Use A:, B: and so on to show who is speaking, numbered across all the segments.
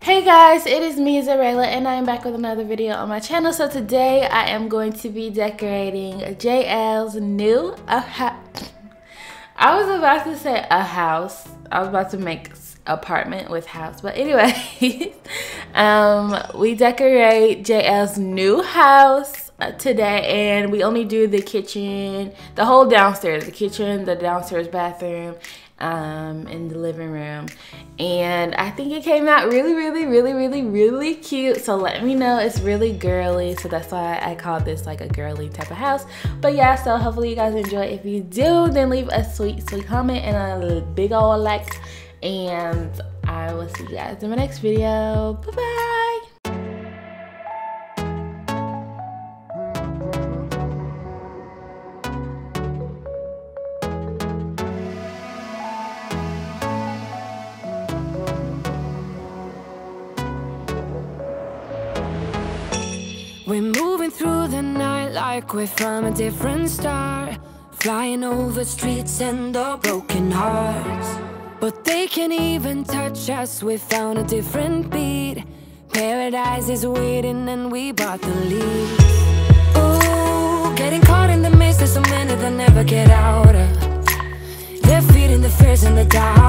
A: Hey guys, it is me, Xureila, and I am back with another video on my channel. So today I am going to be decorating Jaelle's new I was about to say a house. I was about to make apartment with house. But anyway, um, we decorate Jaelle's new house today and we only do the kitchen, the whole downstairs, the kitchen, the downstairs bathroom, um, in the living room. And I think it came out really, really, really, really, really cute. So let me know. It's really girly. So that's why I call this like a girly type of house. But yeah, so hopefully you guys enjoy. If you do, then leave a sweet, sweet comment and a big old like and I will see you guys in my next video. Bye bye
B: We're moving through the night like we're from a different star. Flying over streets and the broken hearts. But they can't even touch us, we found a different beat. Paradise is waiting and we bought the lead. Ooh, getting caught in the maze, there's so many that never get out of. They're feeding the fears and the doubts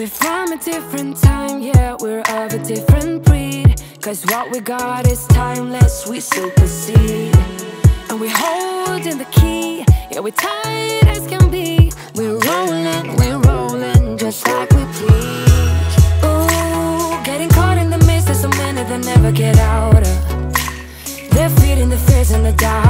B: We're from a different time, yeah, we're of a different breed. Cause what we got is timeless, we supersede. And we're holding the key, yeah, we're tight as can be. We're rolling, we're rolling, just like we please. Ooh, getting caught in the mist, there's so many that never get out of. They're feeding the fears and the doubts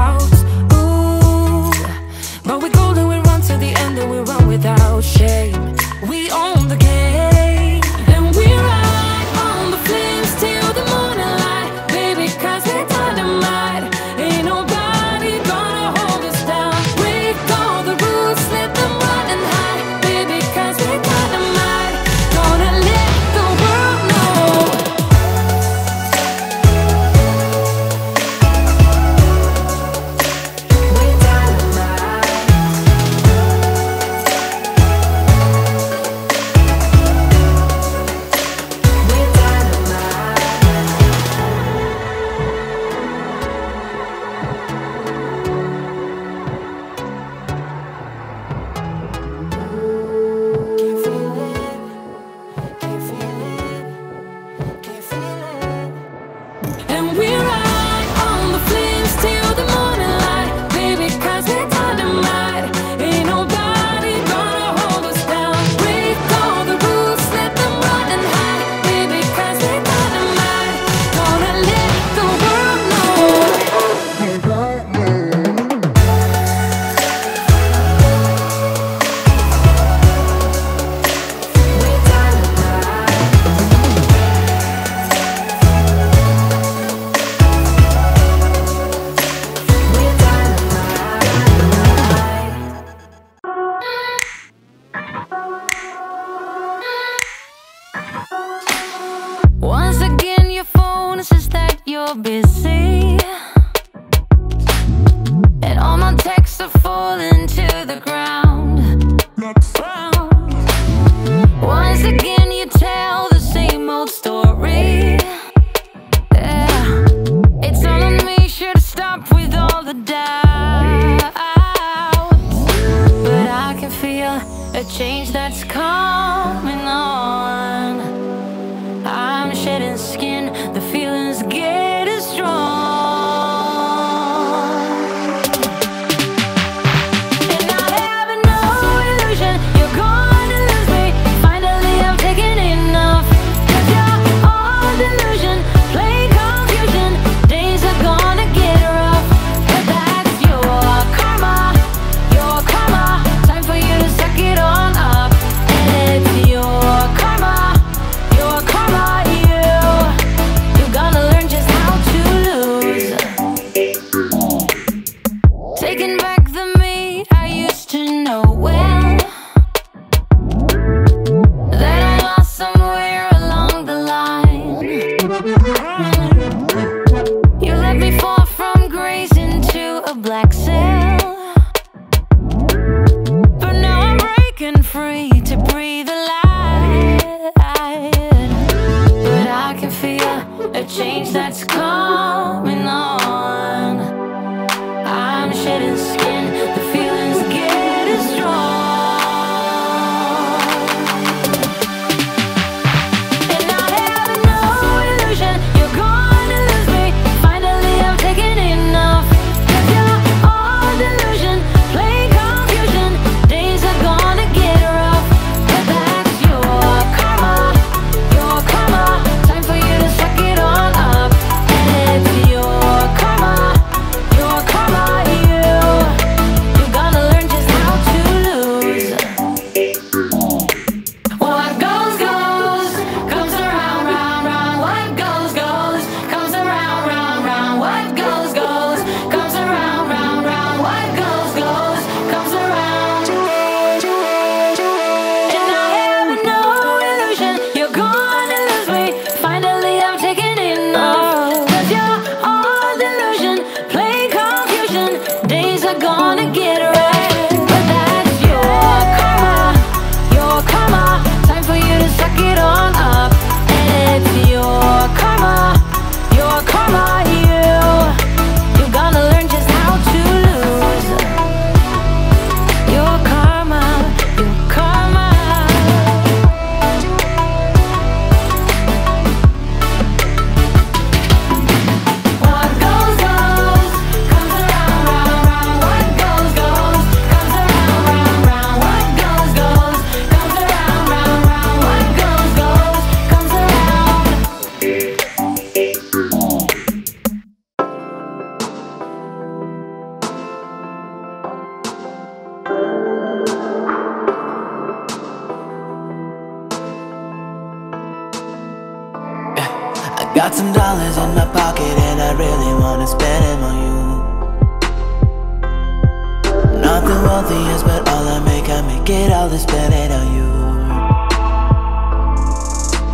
B: nothing else but
C: all I make I make it all is better on you.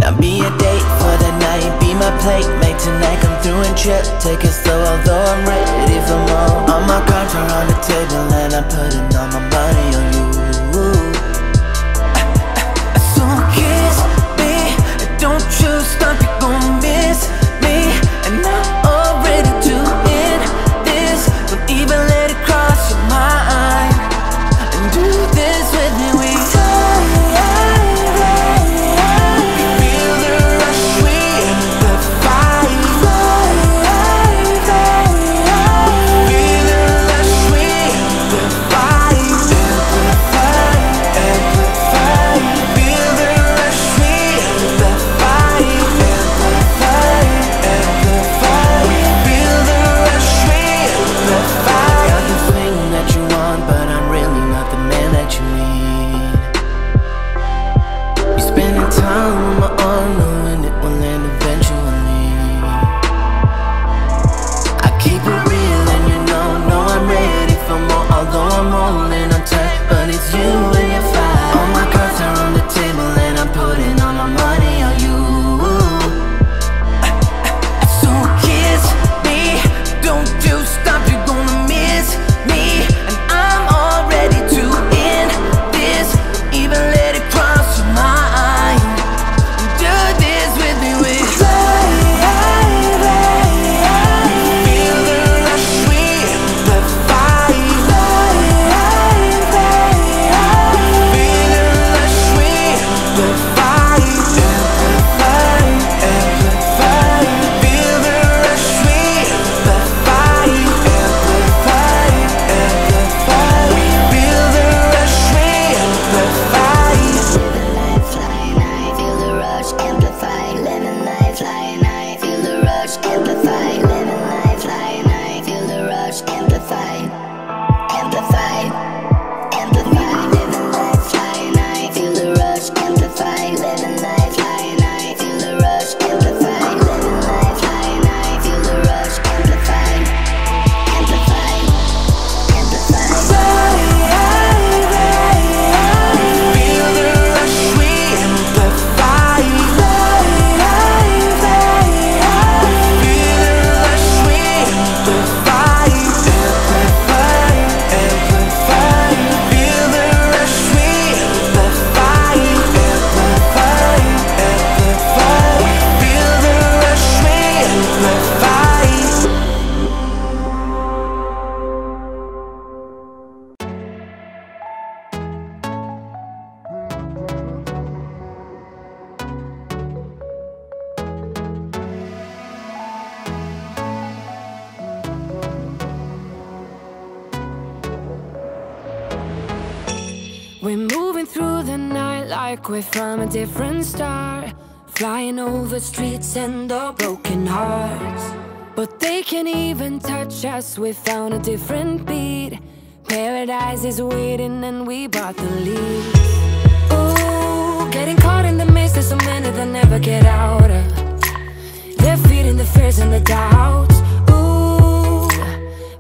C: Now be a date for the night Be my plate, make tonight. Come through and trip Take it slow although I'm ready for more. All my cards are on the table and I'm putting all my money on you.
B: dark, we're from a different star Flying over streets and our broken hearts. But they can't even touch us, we found a different beat. Paradise is waiting and we bought the lead. Ooh, getting caught in the mist, there's so many that never get out of. They're feeding the fears and the doubts. Ooh,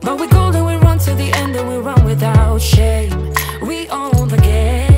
B: but we're golden, we run to the end and we run without shame. We own the game